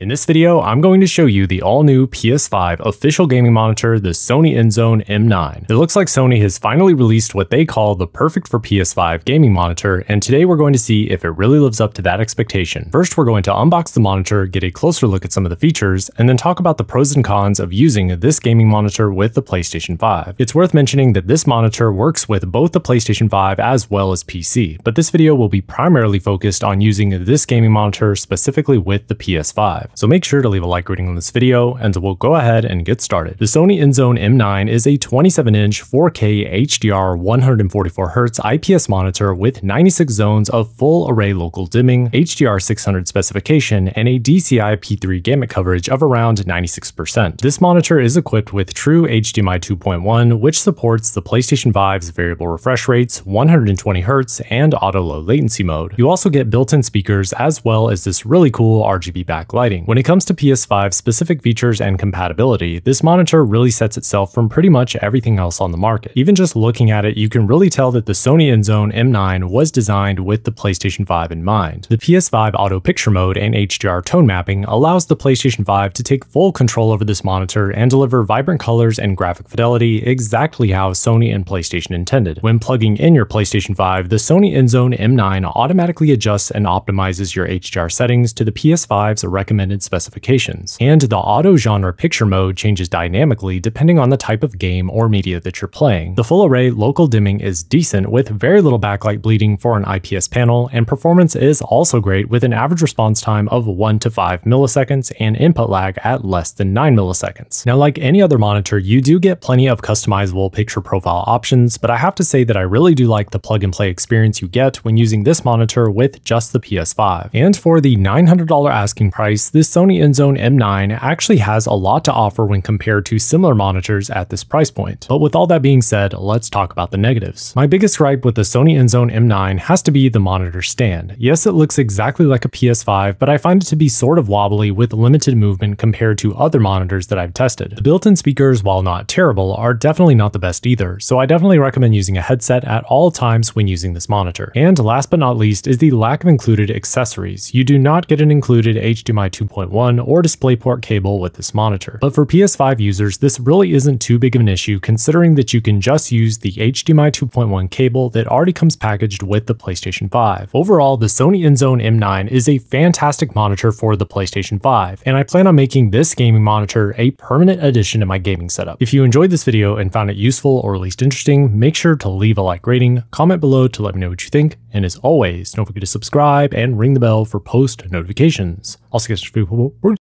In this video, I'm going to show you the all-new PS5 official gaming monitor, the Sony InZone M9. It looks like Sony has finally released what they call the perfect for PS5 gaming monitor, and today we're going to see if it really lives up to that expectation. First, we're going to unbox the monitor, get a closer look at some of the features, and then talk about the pros and cons of using this gaming monitor with the PlayStation 5. It's worth mentioning that this monitor works with both the PlayStation 5 as well as PC, but this video will be primarily focused on using this gaming monitor specifically with the PS5. So make sure to leave a like rating on this video, and we'll go ahead and get started. The Sony InZone M9 is a 27-inch 4K HDR 144Hz IPS monitor with 96 zones of full array local dimming, HDR 600 specification, and a DCI P3 gamut coverage of around 96%. This monitor is equipped with true HDMI 2.1, which supports the PlayStation 5's variable refresh rates, 120Hz, and auto low latency mode. You also get built-in speakers as well as this really cool RGB backlighting. When it comes to PS5 specific features and compatibility, this monitor really sets itself from pretty much everything else on the market. Even just looking at it, you can really tell that the Sony InZone M9 was designed with the PlayStation 5 in mind. The PS5 Auto Picture Mode and HDR tone mapping allows the PlayStation 5 to take full control over this monitor and deliver vibrant colors and graphic fidelity exactly how Sony and PlayStation intended. When plugging in your PlayStation 5, the Sony InZone M9 automatically adjusts and optimizes your HDR settings to the PS5's recommended recommended specifications. And the auto genre picture mode changes dynamically depending on the type of game or media that you're playing. The full array local dimming is decent with very little backlight bleeding for an IPS panel, and performance is also great with an average response time of 1 to 5 milliseconds and input lag at less than 9 milliseconds. Now like any other monitor, you do get plenty of customizable picture profile options, but I have to say that I really do like the plug and play experience you get when using this monitor with just the PS5. And for the $900 asking price, this Sony InZone M9 actually has a lot to offer when compared to similar monitors at this price point. But with all that being said, let's talk about the negatives. My biggest gripe with the Sony InZone M9 has to be the monitor stand. Yes, it looks exactly like a PS5, but I find it to be sort of wobbly with limited movement compared to other monitors that I've tested. The built-in speakers, while not terrible, are definitely not the best either, so I definitely recommend using a headset at all times when using this monitor. And last but not least is the lack of included accessories. You do not get an included HDMI 2 2.1 or DisplayPort cable with this monitor. But for PS5 users, this really isn't too big of an issue considering that you can just use the HDMI 2.1 cable that already comes packaged with the PlayStation 5. Overall, the Sony InZone M9 is a fantastic monitor for the PlayStation 5, and I plan on making this gaming monitor a permanent addition to my gaming setup. If you enjoyed this video and found it useful or at least interesting, make sure to leave a like rating, comment below to let me know what you think, and as always, don't forget to subscribe and ring the bell for post notifications. I'll see you guys people